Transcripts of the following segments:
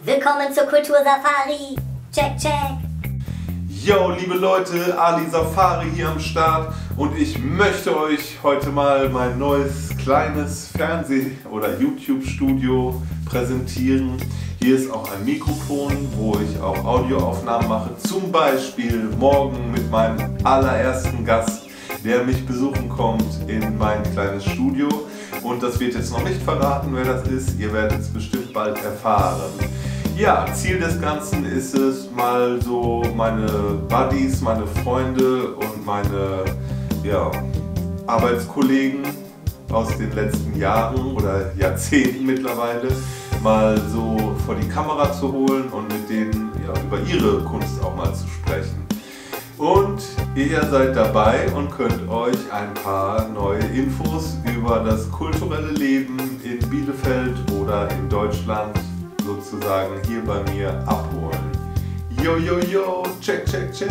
Willkommen zur Kultursafari. Check, check. Yo, liebe Leute, Ali Safari hier am Start und ich möchte euch heute mal mein neues kleines Fernseh- oder YouTube-Studio präsentieren. Hier ist auch ein Mikrofon, wo ich auch Audioaufnahmen mache, zum Beispiel morgen mit meinem allerersten Gast, der mich besuchen kommt in mein kleines Studio. Und das wird jetzt noch nicht verraten, wer das ist. Ihr werdet es bestimmt bald erfahren. Ja, Ziel des Ganzen ist es, mal so meine Buddies, meine Freunde und meine ja, Arbeitskollegen aus den letzten Jahren oder Jahrzehnten mittlerweile mal so vor die Kamera zu holen und mit denen ja, über ihre Kunst auch mal zu sprechen. Und ihr seid dabei und könnt euch ein paar neue Infos über das kulturelle Leben in Bielefeld oder in Deutschland sozusagen hier bei mir abholen. Yo, yo, yo, check, check, check.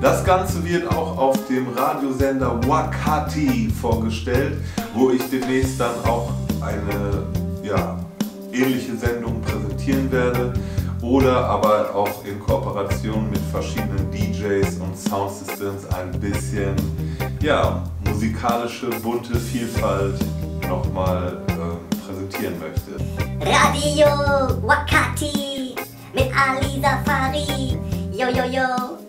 Das Ganze wird auch auf dem Radiosender Wakati vorgestellt, wo ich demnächst dann auch eine ja, ähnliche Sendung präsentieren werde oder aber auch in Kooperation mit verschiedenen DJs und Soundsystems ein bisschen ja, musikalische bunte Vielfalt nochmal äh, präsentieren möchte. Radio Wakati mit Ali Safari. Yo, yo, yo.